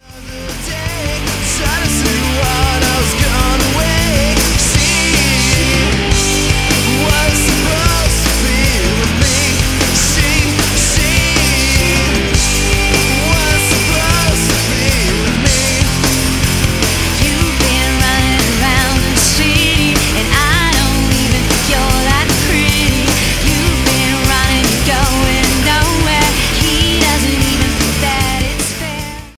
Yeah.